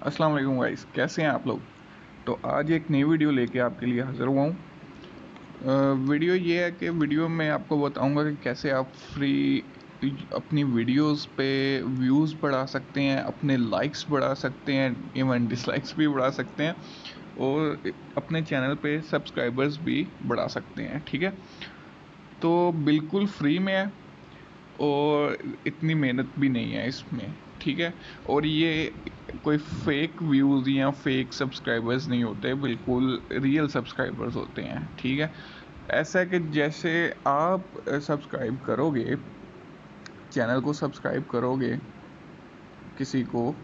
अस्सलाम वालेकुम गाइस, कैसे हैं आप लोग? तो आज एक नई वीडियो लेके आपके लिए हाज़िर हुआ हूँ। वीडियो ये है कि वीडियो में आपको बताऊँगा कि कैसे आप फ्री अपनी वीडियोस पे व्यूज़ बढ़ा सकते हैं, अपने लाइक्स बढ़ा सकते हैं इवन डिसलाइक्स भी बढ़ा सकते हैं, और अपने चैनल पे सब्सक्राइबर्स भी बढ़ा सकते हैं, ठीक है? तो बिल्कुल फ्री में है, और इतनी मेहनत भी नहीं है इसमें। ठीक है? और ये कोई फेक व्यूज़ या फेक सब्सक्राइबर्स नहीं होते, बिल्कुल रियल सब्सक्राइबर्स होते हैं, ठीक है? ऐसा कि जैसे आप सब्सक्राइब करोगे चैनल को सब्सक्राइब करोगे, किसी को,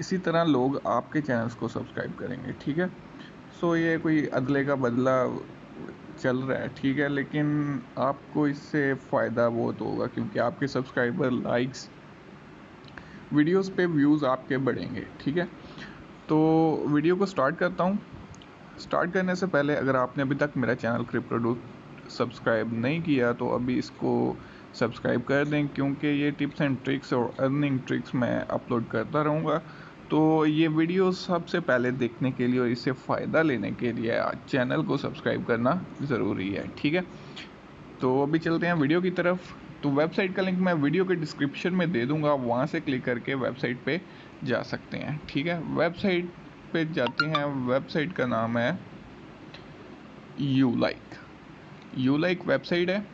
इसी तरह लोग आपके चैनल्स को सब्सक्राइब करेंगे, ठीक है? सो ये कोई अदले का बदला चल रहा है, ठीक है? लेकिन आपको इससे फ़ायदा बहुत होगा, क्योंकि आपके सब्सक्राइबर लाइक्स वीडियोस पे व्यूज़ आपके बढ़ेंगे, ठीक है? तो वीडियो को स्टार्ट करता हूँ। स्टार्ट करने से पहले अगर आपने अभी तक मेरा चैनल क्रिप्टोडू सब्सक्राइब नहीं किया तो अभी इसको सब्सक्राइब कर दें, क्योंकि ये टिप्स एंड ट्रिक्स और अर्निंग ट्रिक्स मैं अपलोड करता रहूँगा। तो ये वीडियो सबसे पहले देखने के लिए और इससे फ़ायदा लेने के लिए चैनल को सब्सक्राइब करना ज़रूरी है, ठीक है? तो अभी चलते हैं वीडियो की तरफ़। तो वेबसाइट का लिंक मैं वीडियो के डिस्क्रिप्शन में दे दूँगा, वहाँ से क्लिक करके वेबसाइट पे जा सकते हैं, ठीक है? वेबसाइट पे जाते हैं, वेबसाइट का नाम है you like you like website है,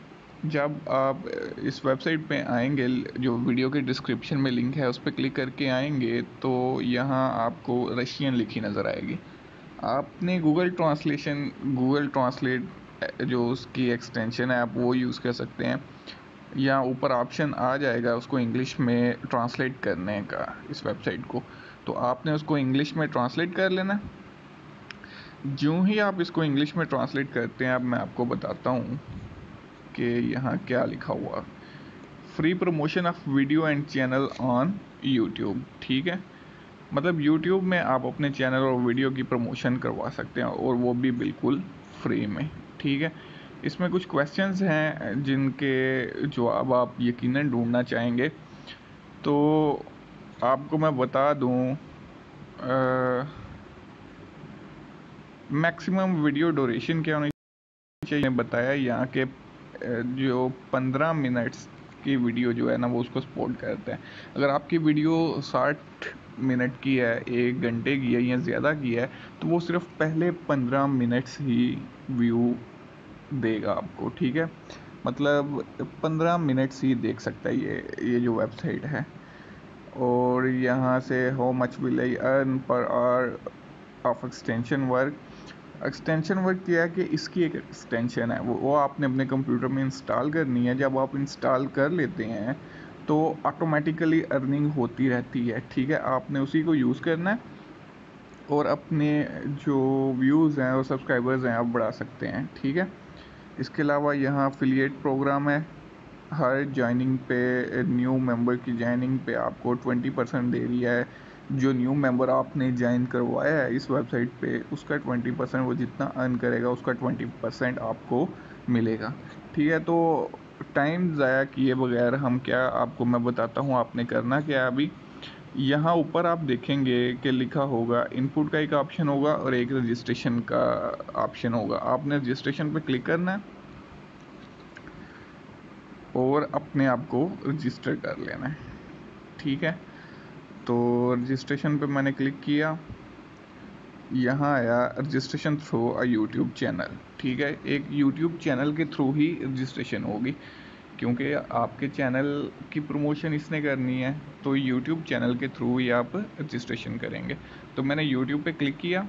जब आप इस वेबसाइट पे आएँगे, जो वीडियो के डिस्क्रिप्शन में लिंक है, उस पर क्लिक करके आएँगे तो यहाँ आपको रशियन लिखी नज़र आएगी। आपने गूगल ट्रांसलेशन, गूगल ट्रांसलेट, जो उसकी एक्सटेंशन है, आप वो यूज़ कर सकते हैं। या ऊपर ऑप्शन आ जाएगा उसको इंग्लिश में ट्रांसलेट करने का इस वेबसाइट को। तो आपने उसको इंग्लिश में ट्रांसलेट कर लेना। जो ही आप इसको इंग्लिश में ट्रांसलेट करते हैं, अब मैं आपको बताता हूँ कि यहाँ क्या लिखा हुआ। Free promotion of video and channel on YouTube ठीक है? मतलब यूट्यूब में आप अपने चैनल और वीडियो की प्रमोशन करवा सकते हैं और वो भी बिल्कुल फ्री में, ठीक है? इसमें कुछ क्वेश्चंस हैं जिनके जवाब आप यकीनन ढूंढना चाहेंगे। तो आपको मैं बता दूँ मैक्सिमम वीडियो ड्यूरेशन क्या होनी चाहिए? बताया यहाँ के जो पंद्रह मिनट्स की वीडियो जो है ना, वो उसको सपोर्ट करते हैं। अगर आपकी वीडियो साठ मिनट की है, एक घंटे की है या ज़्यादा की है तो वो सिर्फ़ पहले पंद्रह मिनट्स ही व्यू देगा आपको, ठीक है? मतलब पंद्रह मिनट्स ही देख सकता है ये ये जो वेबसाइट है। और यहाँ से how much will I earn per hour of extension work extension work किया है कि इसकी एक एक्सटेंशन है। वो वो आपने अपने कंप्यूटर में इंस्टॉल करनी है। जब आप इंस्टॉल कर लेते हैं तो ऑटोमेटिकली अर्निंग होती रहती है, ठीक है? आपने उसी को यूज़ करना है। और अपने जो व्यूज़ हैं और सब्सक्राइबर्स हैं, आप बढ़ा सकते हैं, ठीक है? इसके अलावा यहाँ अफिलिएट प्रोग्राम है। हर जॉइनिंग पे न्यू मेंबर की जॉइनिंग पे आपको ट्वेंटी परसेंट दे रही है। जो न्यू मेंबर आपने ज्वाइन करवाया है इस वेबसाइट पे, उसका ट्वेंटी परसेंट वो जितना अर्न करेगा, उसका ट्वेंटी परसेंट आपको मिलेगा। ठीक है तो टाइम ज़ाया किए बगैर हम क्या आपको, मैं बताता हूँ आपने करना क्या अभी। यहाँ ऊपर आप देखेंगे कि लिखा होगा इनपुट का एक ऑप्शन होगा और एक रजिस्ट्रेशन का ऑप्शन होगा। आपने रजिस्ट्रेशन पे क्लिक करना है और अपने आप को रजिस्टर कर लेना है। ठीक है? तो रजिस्ट्रेशन पे मैंने क्लिक किया। यहाँ आया registration through a YouTube channel ठीक है? एक यूट्यूब चैनल के थ्रू ही रजिस्ट्रेशन होगी। क्योंकि आपके चैनल की प्रमोशन इसने करनी है तो यूट्यूब चैनल के थ्रू ही आप रजिस्ट्रेशन करेंगे। तो मैंने यूट्यूब पे क्लिक किया।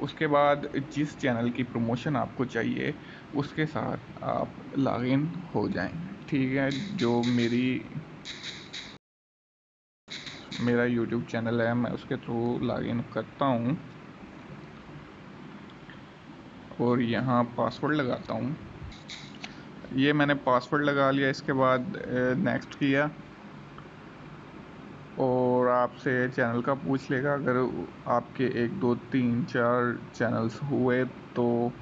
उसके बाद जिस चैनल की प्रमोशन आपको चाहिए, उसके साथ आप लॉगिन हो जाएँ। ठीक है, जो मेरी, मेरा यूट्यूब चैनल है, मैं उसके थ्रू लॉगिन करता हूँ। और यहाँ पासवर्ड लगाता हूँ। ये मैंने पासवर्ड लगा लिया, इसके बाद नेक्स्ट किया। और आपसे चैनल का पूछ लेगा, अगर आपके एक, दो, तीन, चार चैनल्स हुए तो।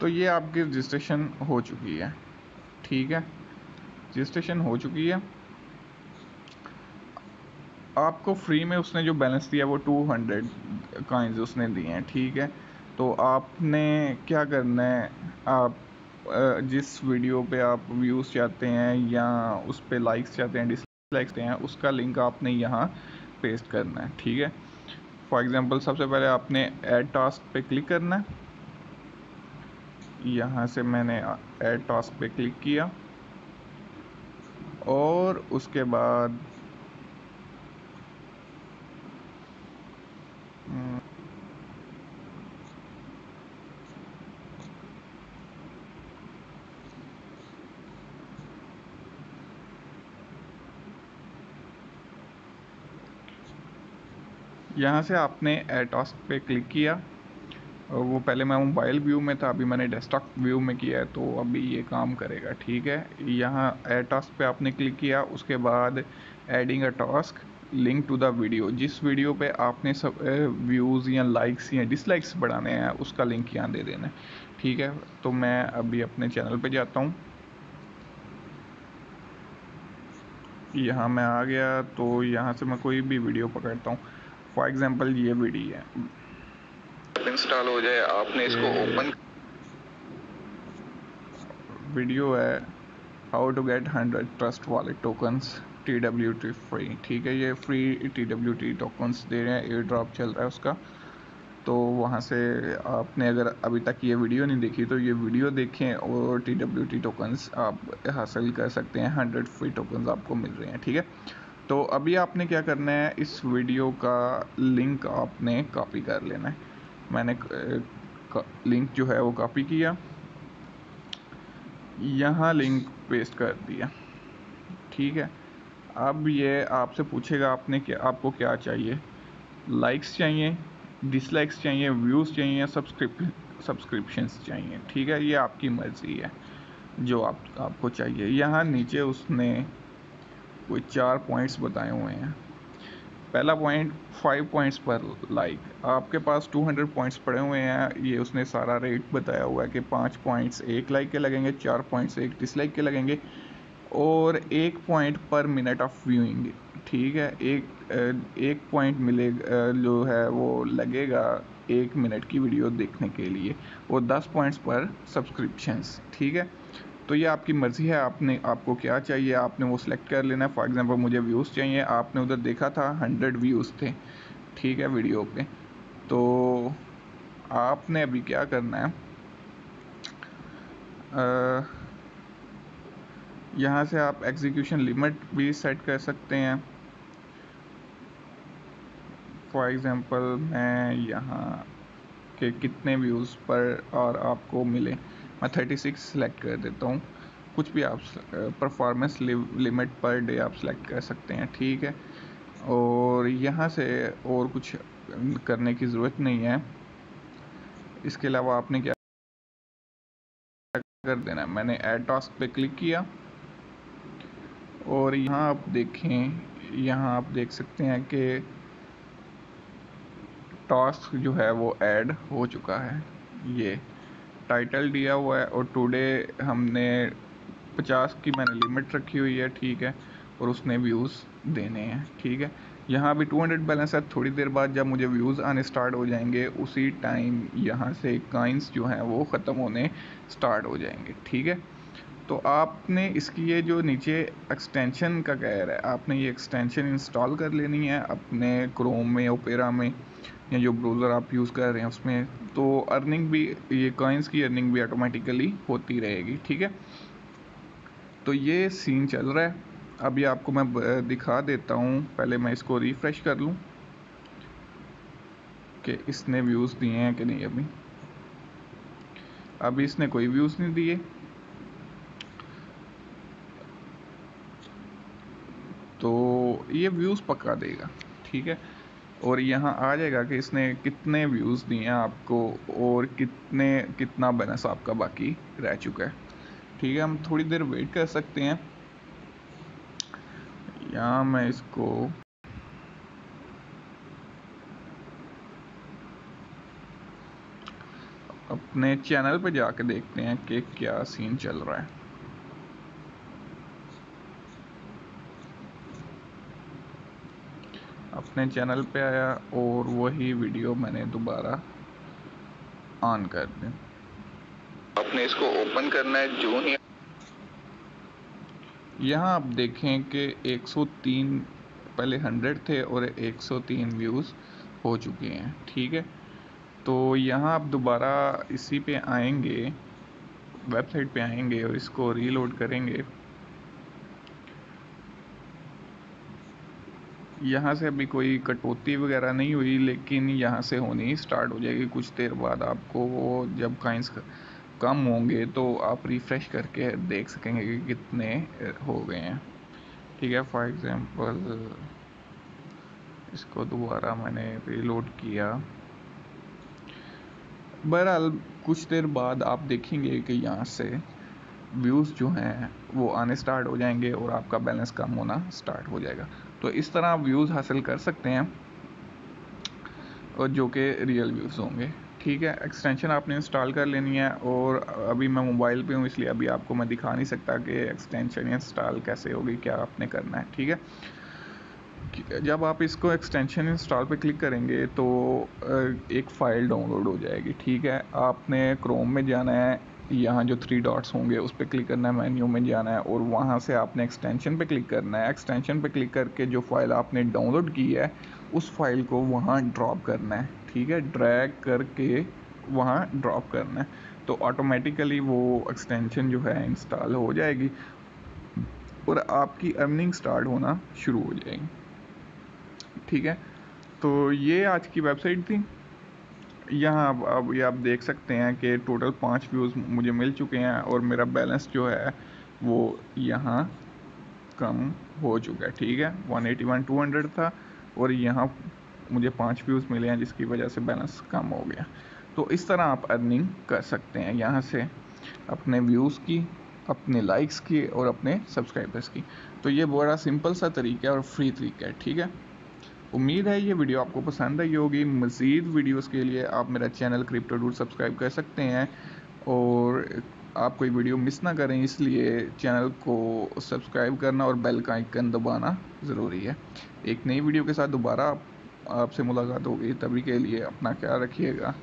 तो ये आपकी रजिस्ट्रेशन हो चुकी है। ठीक है? रजिस्ट्रेशन हो चुकी है। आपको फ्री में उसने जो बैलेंस दिया, वो टू हंड्रेड काइंस उसने दिए हैं। ठीक है? तो आपने क्या करना है? आप जिस वीडियो पे आप व्यूज़ चाहते हैं या उस पर लाइक्स चाहते हैं डिसलाइक्स हैं, उसका लिंक आपने यहाँ पेस्ट करना है, ठीक है? फॉर एग्ज़ाम्पल सबसे पहले आपने ऐड टास्क पे क्लिक करना है। यहाँ से मैंने ऐड टास्क पे क्लिक किया। और उसके बाद यहाँ से आपने टास्क पे क्लिक किया। वो पहले मैं मोबाइल व्यू में था, अभी मैंने डेस्कटॉप व्यू में किया है तो अभी ये काम करेगा, ठीक है? यहाँ एड टास्क पे आपने क्लिक किया, उसके बाद adding a task link to the video जिस वीडियो पे आपने सब व्यूज़ या लाइक्स या डिसलाइक्स बढ़ाने हैं, उसका लिंक यहाँ दे देना है ठीक है? तो मैं अभी अपने चैनल पे जाता हूँ। यहाँ मैं आ गया तो यहाँ से मैं कोई भी वीडियो पकड़ता हूँ। फॉर एग्जांपल ये वीडियो है। इंस्टॉल हो जाए आपने इसको ओपन वीडियो है how to get hundred trust wallet tokens T W T free ठीक है ये free T W T tokens दे रहे हैं एयर ड्रॉप चल रहा है उसका। तो वहाँ से आपने अगर अभी तक ये वीडियो नहीं देखी तो ये वीडियो देखें और टी डब्ल्यू टी टोकन्स आप हासिल कर सकते हैं। हंड्रेड फ्री टोकन्स आपको मिल रहे हैं ठीक है? तो अभी आपने क्या करना है, इस वीडियो का लिंक आपने कॉपी कर लेना है। मैंने लिंक जो है वो कॉपी किया। यहाँ लिंक पेस्ट कर दिया। ठीक है। अब ये आपसे पूछेगा आपने कि आपको क्या चाहिए? लाइक्स चाहिए, डिसलाइक्स चाहिए, व्यूज़ चाहिए सब्सक्रिप, सब्सक्रिप्शंस चाहिए? ठीक है, ये आपकी मर्ज़ी है, जो आप, आपको चाहिए। यहाँ नीचे उसने कोई चार पॉइंट्स बताए हुए हैं। पहला पॉइंट फाइव पॉइंट्स पर लाइक आपके पास टू हंड्रेड पॉइंट्स पड़े हुए हैं। ये उसने सारा रेट बताया हुआ है कि पाँच पॉइंट्स एक लाइक के लगेंगे, चार पॉइंट्स एक डिसलाइक के लगेंगे और एक पॉइंट पर मिनट ऑफ़ व्यूइंग ठीक है? एक एक पॉइंट मिलेगा जो है वो लगेगा एक मिनट की वीडियो देखने के लिए। और दस पॉइंट्स पर सब्सक्रिप्शंस ठीक है? तो ये आपकी मर्ज़ी है, आपने, आपको क्या चाहिए? आपने वो सिलेक्ट कर लेना है। फॉर एग्ज़ाम्पल मुझे व्यूज़ चाहिए। आपने उधर देखा था हंड्रेड व्यूज़ थे। ठीक है वीडियो पे। तो आपने अभी क्या करना है? यहाँ से आप एग्जीक्यूशन लिमिट भी सेट कर सकते हैं। फॉर एग्ज़ाम्पल मैं यहाँ के कितने व्यूज़ पर और आपको मिले। मैं थर्टी सिक्स सेलेक्ट कर देता हूँ। कुछ भी आप परफॉर्मेंस लिमिट पर डे आप सेलेक्ट कर सकते हैं, ठीक है? और यहाँ से और कुछ करने की ज़रूरत नहीं है। इसके अलावा आपने क्या कर देना मैंने ऐड टास्क पे क्लिक किया। और यहाँ आप देखें, यहाँ आप देख सकते हैं कि टास्क जो है वो ऐड हो चुका है। ये टाइटल दिया हुआ है और टुडे हमने पचास की मैंने लिमिट रखी हुई है, ठीक है, और उसने व्यूज़ देने हैं, ठीक है। यहाँ भी 200 बैलेंस है, थोड़ी देर बाद जब मुझे व्यूज़ आने स्टार्ट हो जाएँगे, उसी टाइम यहाँ से काइंस जो हैं वो ख़त्म होने स्टार्ट हो जाएँगे, ठीक है। तो आपने इसकी ये जो नीचे एक्सटेंशन का कह रहा है, आपने ये एक्सटेंशन इंस्टॉल कर लेनी है अपने क्रोम में ओपेरा में या जो ब्राउज़र आप यूज़ कर रहे हैं उसमें तो अर्निंग भी, ये कॉइन्स की अर्निंग भी ऑटोमेटिकली होती रहेगी, ठीक है? तो ये सीन चल रहा है। अभी आपको मैं दिखा देता हूँ, पहले मैं इसको रिफ़्रेश कर लूँ। कि इसने व्यूज़ दिए हैं कि नहीं अभी? अभी इसने कोई व्यूज़ नहीं दिए। तो ये व्यूज़ पक्का देगा, ठीक है? और यहाँ आ जाएगा कि इसने कितने व्यूज़ दिए हैं आपको और कितने, कितना बैलेंस आपका बाकी रह चुका है। ठीक है, हम थोड़ी देर वेट कर सकते हैं। यहाँ मैं इसको अपने चैनल पे जाके देखते हैं कि क्या सीन चल रहा है। अपने चैनल पे आया और वही वीडियो मैंने दोबारा ऑन कर दी। अपने इसको ओपन करना है जो ही यहाँ आप देखें कि 103 पहले 100 थे और 103 व्यूज़ हो चुके हैं ठीक है? तो यहाँ आप दोबारा इसी पे आएँगे वेबसाइट पे आएँगे और इसको रीलोड करेंगे। यहाँ से अभी कोई कटौती वगैरह नहीं हुई, लेकिन यहाँ से होनी स्टार्ट हो जाएगी कुछ देर बाद। आपको वो जब काइंस कम होंगे तो आप रिफ़्रेश करके देख सकेंगे कि कितने हो गए हैं। ठीक है फॉर एग्ज़ाम्पल इसको दोबारा मैंने रीलोड किया। बहरहाल, कुछ देर बाद आप देखेंगे कि यहाँ से व्यूज़ जो हैं, वो आने स्टार्ट हो जाएँगे और आपका बैलेंस कम होना स्टार्ट हो जाएगा। तो इस तरह आप व्यूज़ हासिल कर सकते हैं, और जो कि रियल व्यूज़ होंगे। ठीक है एक्सटेंशन आपने इंस्टॉल कर लेनी है, और अभी मैं मोबाइल पे हूँ, इसलिए अभी आपको मैं दिखा नहीं सकता कि एक्सटेंशन इंस्टॉल कैसे होगी, क्या आपने करना है। ठीक है? जब आप इसको एक्सटेंशन इंस्टॉल पे क्लिक करेंगे तो एक फ़ाइल डाउनलोड हो जाएगी। ठीक है? आपने क्रोम में जाना है यहाँ जो थ्री डॉट्स होंगे, उस पर क्लिक करना है मेन्यू में जाना है और वहाँ से आपने एक्सटेंशन पे क्लिक करना है। एक्सटेंशन पे क्लिक करके जो फ़ाइल आपने डाउनलोड की है, उस फ़ाइल को वहाँ ड्रॉप करना है, ठीक है? ड्रैग करके वहाँ ड्रॉप करना है। तो ऑटोमेटिकली वो एक्सटेंशन जो है इंस्टॉल हो जाएगी और आपकी अर्निंग स्टार्ट होना शुरू हो जाएगी, ठीक है? तो ये आज की वेबसाइट थी। यहाँ अब अब ये आप देख सकते हैं कि टोटल पाँच व्यूज़ मुझे मिल चुके हैं और मेरा बैलेंस जो है वो यहाँ कम हो चुका है, ठीक है? One eighty one two hundred था और यहाँ मुझे पाँच व्यूज़ मिले हैं जिसकी वजह से बैलेंस कम हो गया। तो इस तरह आप अर्निंग कर सकते हैं यहाँ से अपने व्यूज़ की, अपने लाइक्स की और अपने सब्सक्राइबर्स की। तो ये बड़ा सिंपल सा तरीका है और फ्री तरीका है, ठीक है? उम्मीद है ये वीडियो आपको पसंद आई होगी। मज़ीद वीडियोस के लिए आप मेरा चैनल क्रिप्टो डूड सब्सक्राइब कर सकते हैं और आप कोई वीडियो मिस ना करें, इसलिए चैनल को सब्सक्राइब करना और बेल का आइकन दबाना ज़रूरी है। एक नई वीडियो के साथ दोबारा आपसे मुलाकात होगी, तभी के लिए अपना ख्याल रखिएगा।